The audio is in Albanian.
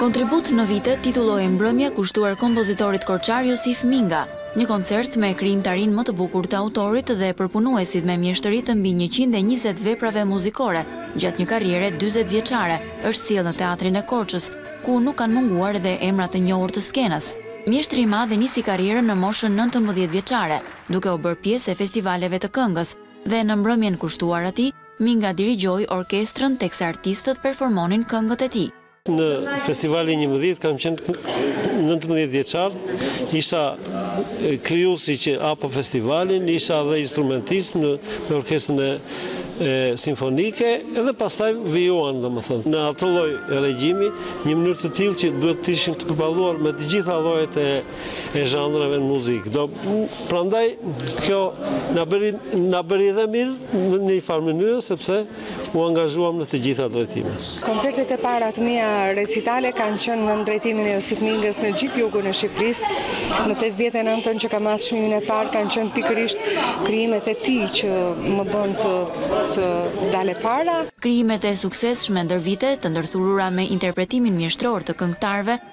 Kontribut në vite titullohej mbrëmja kushtuar kompozitorit korçar Josif Minga, një koncert me krijimtarinë më të bukur të autorit dhe përpunuesit me mjeshtëri të mbi njëqind e njëzet veprave muzikore gjatë një karriere dyzet vjeçare, është sjellë në Teatrin e Korçës, ku nuk kanë munguar edhe emra të njohur të skenës. Mjeshtri i madh e nisi karrierën në moshën nëntëmbëdhjetë vjeçare. duke u bërë pjesë e festivaleve të këngës dhe në mbrëmjen kushtuar atij, Minga dirigjoi orkestrën teksa artistët performonin këngët e tij. Në Festivalin e njëmbëdhjetë kam qenë nëntëmbëdhjetë vjeçar, isha krijuesi që hapa festivalin, isha dhe instrumentist në orkestrën simfonike edhe pastaj vijuan domethënë. Në atë lloj regjimi, një mënyrë të tillë që duhet të ishim të përballuar me të gjitha llojet e e zhanreve në muzikë. Do, prandaj, kjo na bëri, na bëri edhe mirë në një farë mënyrë, sepse u angazhuam në të gjitha drejtimet. Koncertet e para të mia recitale kanë qenë nën drejtimin e Josif Mingës në gjithë jugun e Shqipërisë. Në 89-ën që kam marrë çmimin e parë kanë qenë pikërisht krijimet e tij që më bënë të, të dal para. Krijimet e suksesshme ndër vite të ndërthurura me interpretimin mjeshtror të këngëtarëve,